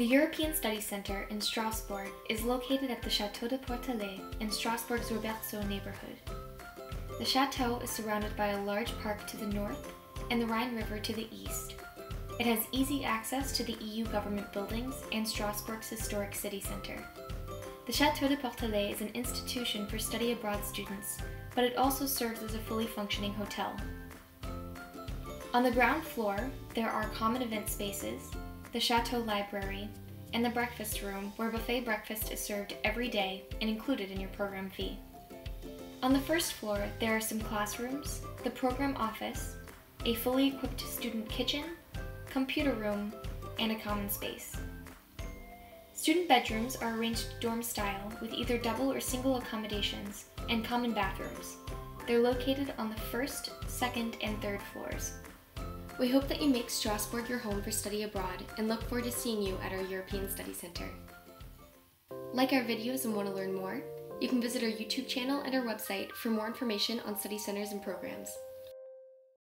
The European Study Center in Strasbourg is located at the Chateau de Pourtales in Strasbourg's Robertsau neighborhood. The chateau is surrounded by a large park to the north and the Rhine River to the east. It has easy access to the EU government buildings and Strasbourg's historic city center. The Chateau de Pourtales is an institution for study abroad students, but it also serves as a fully functioning hotel. On the ground floor, there are common event spaces, the Chateau Library, and the breakfast room where buffet breakfast is served every day and included in your program fee. On the first floor, there are some classrooms, the program office, a fully equipped student kitchen, computer room, and a common space. Student bedrooms are arranged dorm style with either double or single accommodations and common bathrooms. They're located on the first, second, and third floors. We hope that you make Strasbourg your home for study abroad and look forward to seeing you at our European Study Center. Like our videos and want to learn more? You can visit our YouTube channel and our website for more information on study centers and programs.